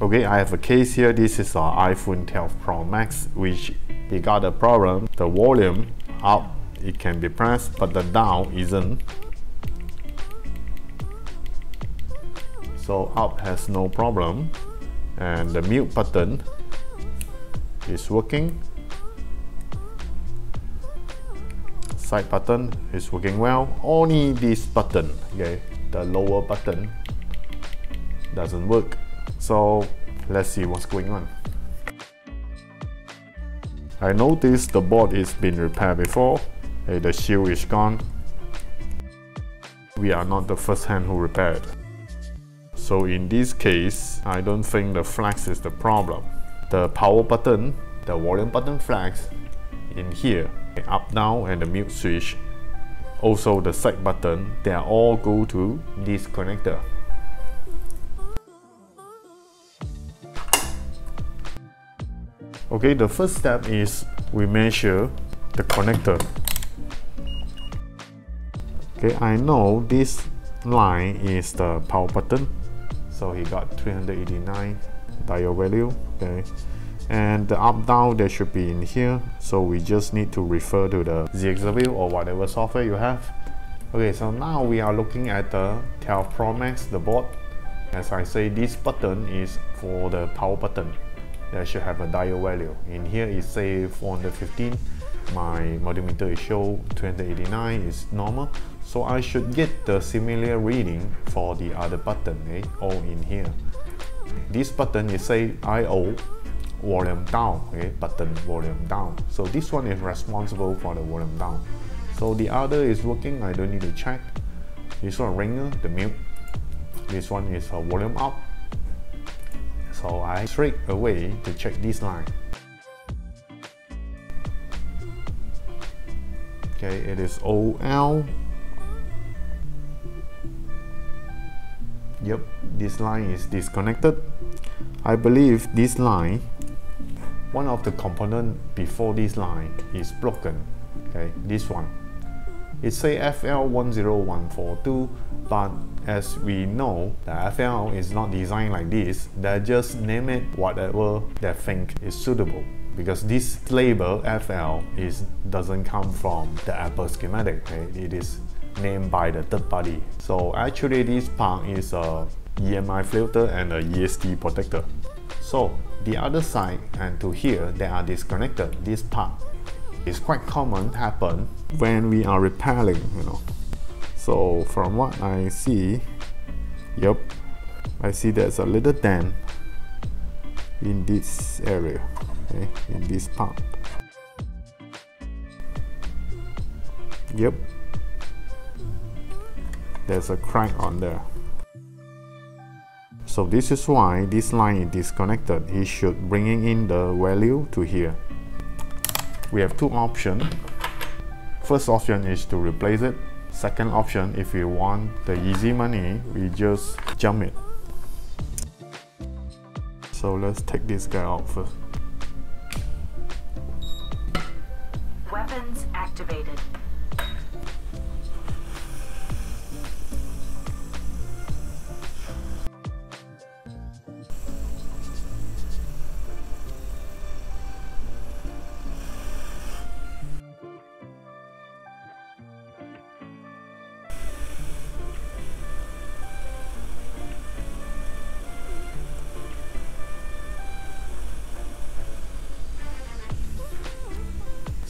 Okay, I have a case here. This is our iPhone 12 Pro Max, which it got a problem. The volume up, it can be pressed, but the down isn't. So up has no problem. And the mute button is working. Side button is working well. Only this button, okay, the lower button doesn't work. So let's see what's going on. I noticed the board is been repaired before. Hey, the shield is gone. We are not the first hand who repaired. So in this case, I don't think the flex is the problem. The power button, the volume button flex in here, up down and the mute switch, also the side button, they are all go to this connector. Okay, the first step is we measure the connector. Okay, I know this line is the power button. So he got 389 diode value, okay. And the up down there should be in here. So we just need to refer to the ZXW or whatever software you have. Okay, so now we are looking at the 12 Pro Max, the board. As I say, this button is for the power button that should have a diode value. In here it say 415. My multimeter is show 289 is normal. So I should get the similar reading for the other button, eh? all in here. This button is say IO volume down, okay? button volume down. So this one is responsible for the volume down. So the other is working, I don't need to check. This one ringer, the mute. This one is a volume up, so I straight away to check this line. Okay, it is OL. Yep, this line is disconnected. I believe this line, one of the component before this line is broken. Okay, this one. It say FL10142, but as we know, the FL is not designed like this. They just name it whatever they think is suitable because this label FL is doesn't come from the Apple schematic. Okay? It is named by the third party. So actually this part is a EMI filter and a ESD protector. So the other side and to here they are disconnected. This part is quite common happen when we are repairing, you know. So from what I see, yep, I see there's a little dent in this area, okay, in this part. Yep, there's a crack on there. So this is why this line is disconnected. It should bringing in the value to here. We have two options First option is to replace it. Second option, if you want the easy money, we just jump it. So let's take this guy out first. Weapons activated.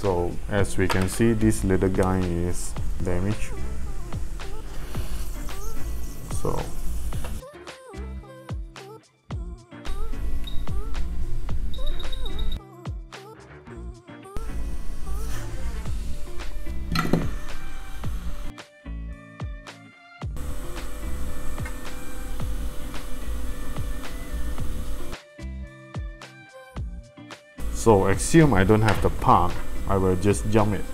So as we can see this little guy is damaged. So. So assume I don't have the part I will just jump it.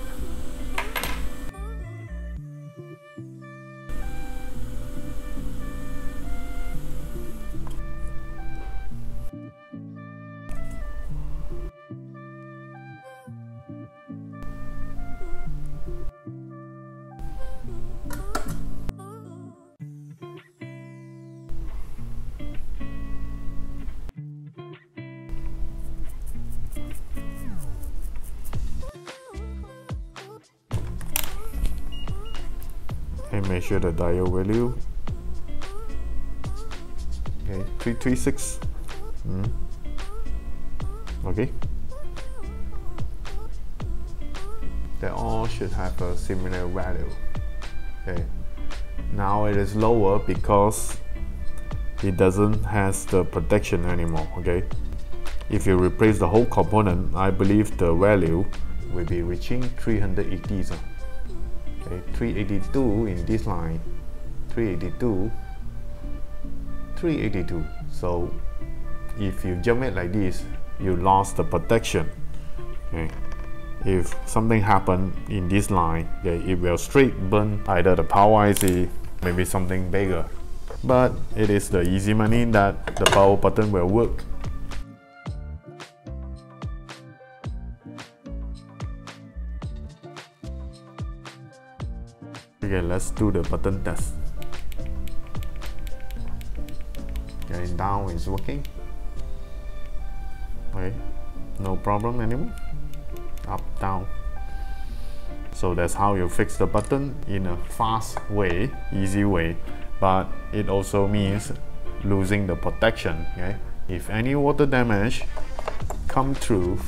The diode value? Okay 336 mm. okay. They all should have a similar value. Okay. Now it is lower because it doesn't has the protection anymore okay? If you replace the whole component I believe the value will be reaching 380 so okay 382 in this line. 382 382 so if you jump it like this you lost the protection. Okay. If something happen in this line okay, it will straight burn either the power IC maybe something bigger. But it is the easy money that the power button will work okay let's do the button test. Okay down is working. Okay no problem anymore. Up down. So that's how you fix the button in a fast way easy way. But it also means losing the protection okay? If any water damage come through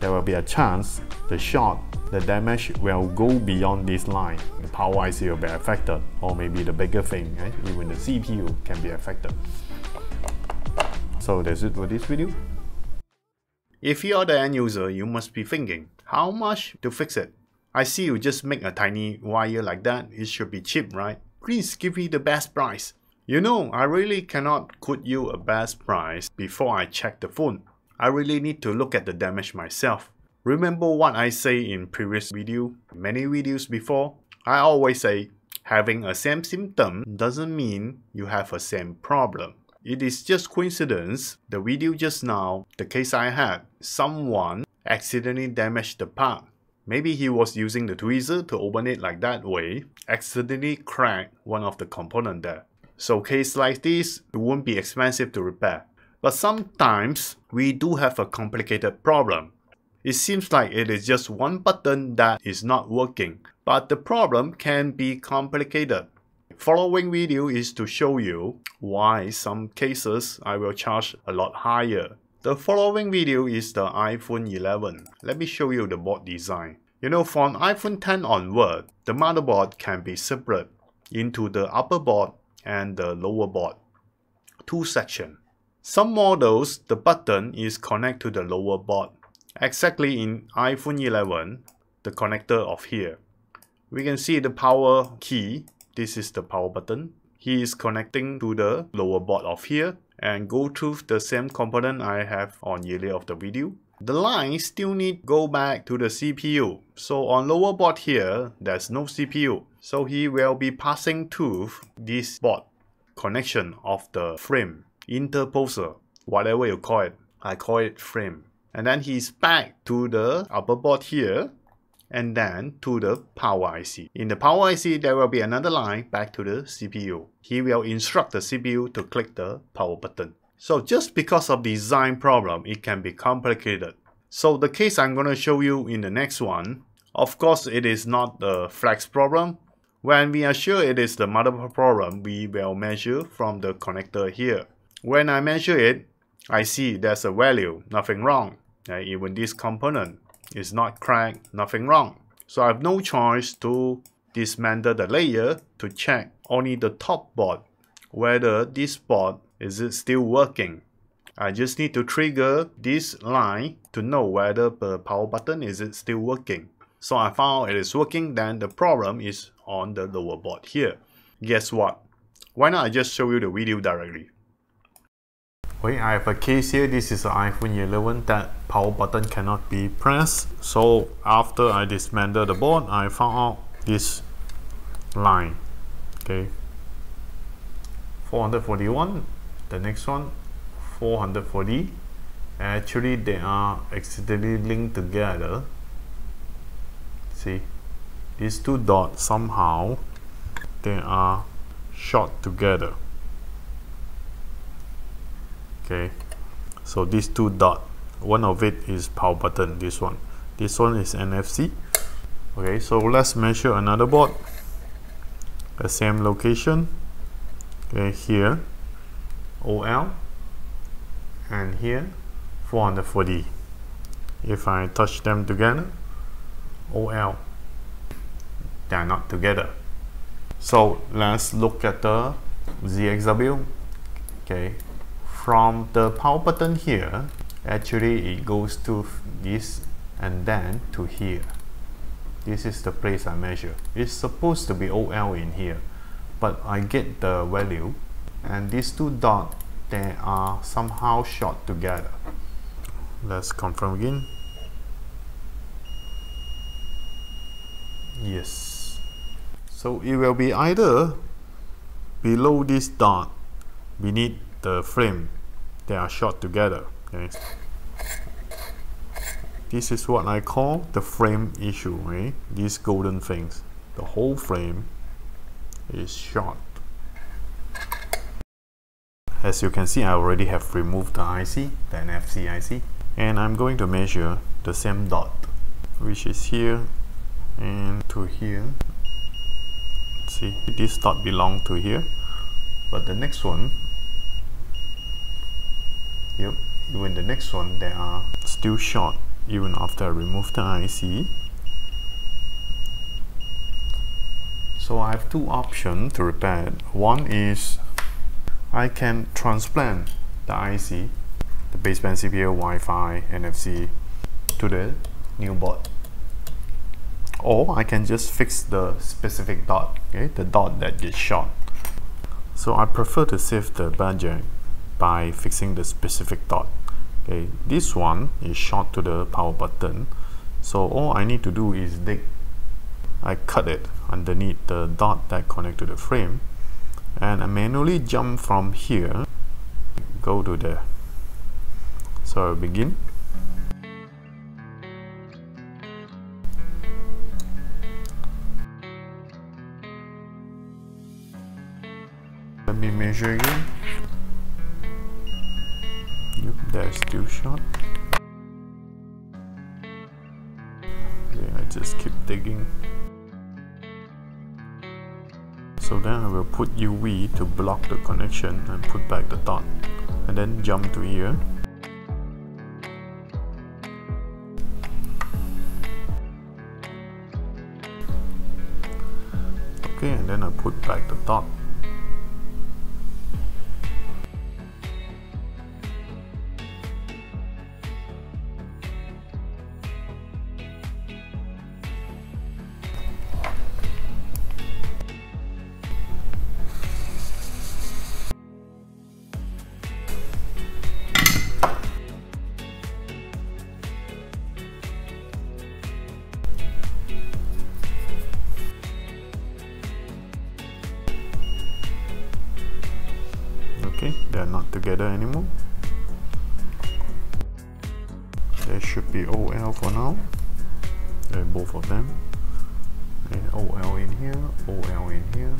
there will be a chance the shot the damage will go beyond this line power IC will be affected or maybe the bigger thing okay? even the CPU can be affected so that's it for this video if you are the end user, you must be thinking, how much to fix it? I see you just make a tiny wire like that, it should be cheap, right? Please give me the best price. You know, I really cannot quote you a best price before I check the phone. I really need to look at the damage myself. Remember what I say in previous video, many videos before? I always say, having a same symptom doesn't mean you have a same problem. It is just coincidence. The video just now, the case I had, someone accidentally damaged the part. Maybe he was using the tweezer to open it like that way, accidentally cracked one of the component there. So case like this, it won't be expensive to repair. But sometimes, we do have a complicated problem. It seems like it is just one button that is not working, but the problem can be complicated. Following video is to show you why some cases I will charge a lot higher. The following video is the iPhone 11. Let me show you the board design. You know from iPhone 10 onward, the motherboard can be separate into the upper board and the lower board. Two sections. Some models, the button is connected to the lower board. Exactly in iPhone 11, the connector of here. We can see the power key this is the power button. He is connecting to the lower board of here and go through the same component I have on earlier of the video. The line still need go back to the CPU. So on lower board here, there's no CPU. So he will be passing to this board connection of the frame, interposer, whatever you call it. I call it frame. And then he's back to the upper board here and then to the power IC. In the power IC, there will be another line back to the CPU. He will instruct the CPU to click the power button. So just because of the design problem, it can be complicated. So the case I'm going to show you in the next one, of course it is not the flex problem. When we are sure it is the motherboard problem, we will measure from the connector here. When I measure it, I see there's a value, nothing wrong. Uh, even this component is not cracked, nothing wrong. So I have no choice to dismantle the layer to check only the top board, whether this board is it still working. I just need to trigger this line to know whether the power button is it still working. So I found it is working, then the problem is on the lower board here. Guess what? Why not I just show you the video directly? Wait, I have a case here. This is an iPhone 11 that power button cannot be pressed. So after I dismantle the board, I found out this line. Okay. 441. The next one, 440. Actually, they are accidentally linked together. See, these two dots somehow they are shot together okay. So these two dot one of it is power button this one. This one is NFC okay so let's measure another board. The same location. Okay here. OL and here 440 if I touch them together OL they are not together. So let's look at the ZXW okay from the power button here actually it goes to this and then to here. This is the place I measure. It's supposed to be OL in here but I get the value and these two dots they are somehow shot together. Let's confirm again. Yes. So it will be either below this dot beneath the frame they are shot together okay? This is what I call the frame issue right these golden things. The whole frame is shot. As you can see I already have removed the IC the NFC IC and I'm going to measure the same dot which is here and to here. See this dot belong to here but the next one yep even the next one they are still short even after I remove the IC so I have two options to repair it. One is I can transplant the IC the baseband CPU, Wi-Fi, NFC to the new board. Or I can just fix the specific dot okay? The dot that gets shot so I prefer to save the budget by fixing the specific dot. Okay this one is short to the power button. So all I need to do is dig. I cut it underneath the dot that connect to the frame. And I manually jump from here. Go to there. So I begin. Let me measure again still short okay I just keep digging. So then I will put UV to block the connection and put back the dot and then jump to here. Okay and then I put back the dot okay they are not together anymore. There should be OL for now. Okay, both of them. Okay, OL in here OL in here.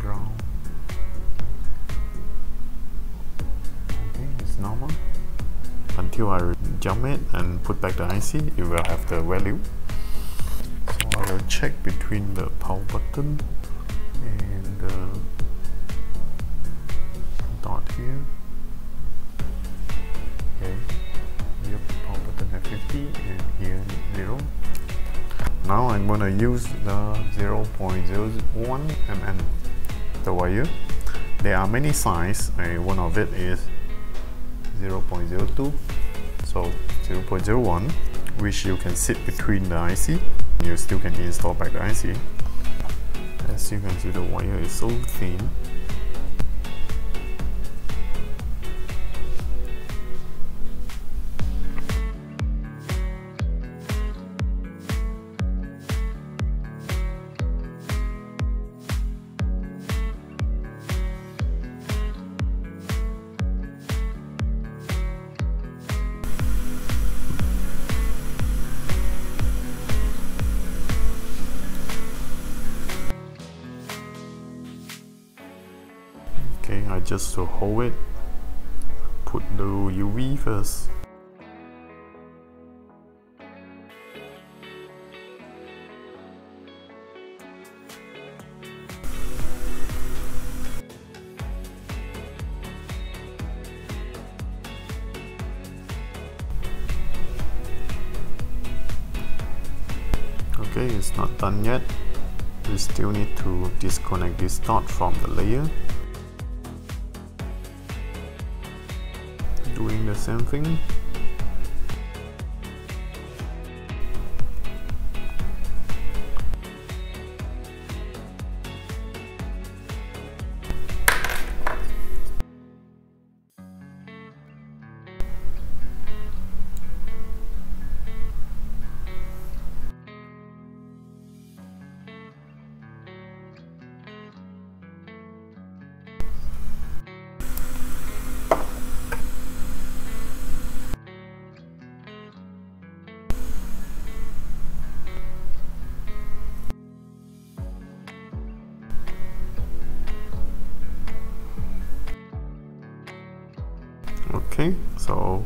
Ground. Okay it's normal. Until I jump it and put back the IC it will have the value. So I will check between the power button now I'm gonna use the 0.01 mm the wire there are many sizes and one of it is 0.02 so 0.01 which you can sit between the IC you still can install back the IC as you can see the wire is so thin just to hold it. Put the UV first. Okay it's not done yet. We still need to disconnect this dot from the layer. Doing the same thing so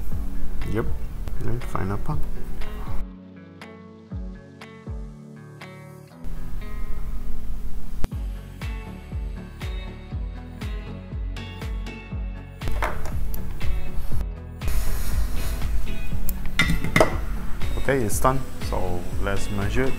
yep okay, final part okay it's done so let's measure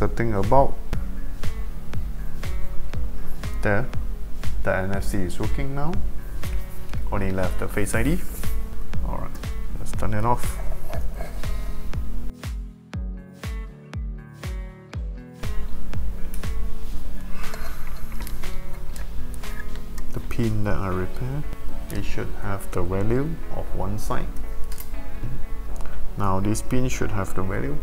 setting about there the NFC is working now. Only left the face ID alright let's turn it off. The pin that I repaired it should have the value of one side. Now this pin should have the value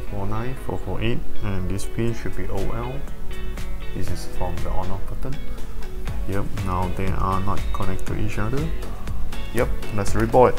449, 448 and this pin should be OL this is from the on off button. Yep now they are not connected to each other. Yep let's reboot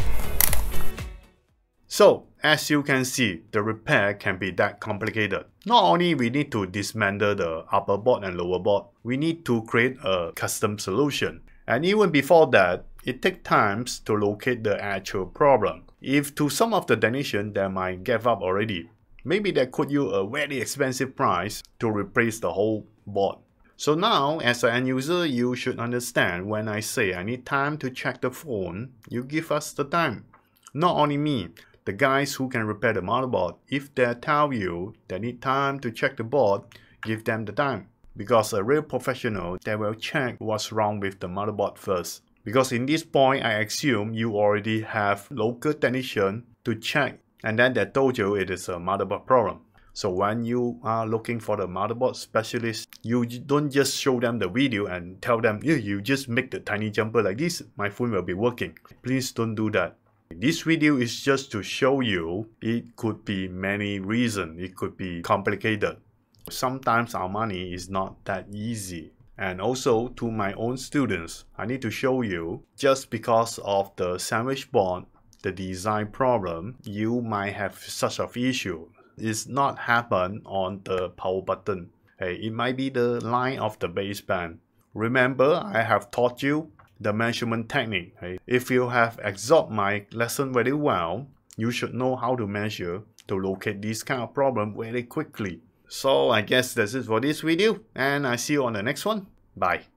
so as you can see the repair can be that complicated. Not only we need to dismantle the upper board and lower board we need to create a custom solution. And even before that it takes time to locate the actual problem. If to some of the technician they might give up already maybe they could you a very expensive price to replace the whole board. So now, as an end user, you should understand when I say I need time to check the phone, you give us the time. Not only me, the guys who can repair the motherboard, if they tell you they need time to check the board, give them the time. Because a real professional, they will check what's wrong with the motherboard first. Because in this point, I assume you already have local technician to check and then they told you it is a motherboard problem. So when you are looking for the motherboard specialist, you don't just show them the video and tell them, yeah, you just make the tiny jumper like this, my phone will be working. Please don't do that. This video is just to show you it could be many reasons, it could be complicated. Sometimes our money is not that easy. And also to my own students, I need to show you just because of the sandwich board the design problem, you might have such of issue. It's not happen on the power button. Hey, it might be the line of the baseband. Remember, I have taught you the measurement technique. Hey? If you have absorbed my lesson very well, you should know how to measure to locate this kind of problem very quickly. So I guess that's it for this video and I see you on the next one. Bye.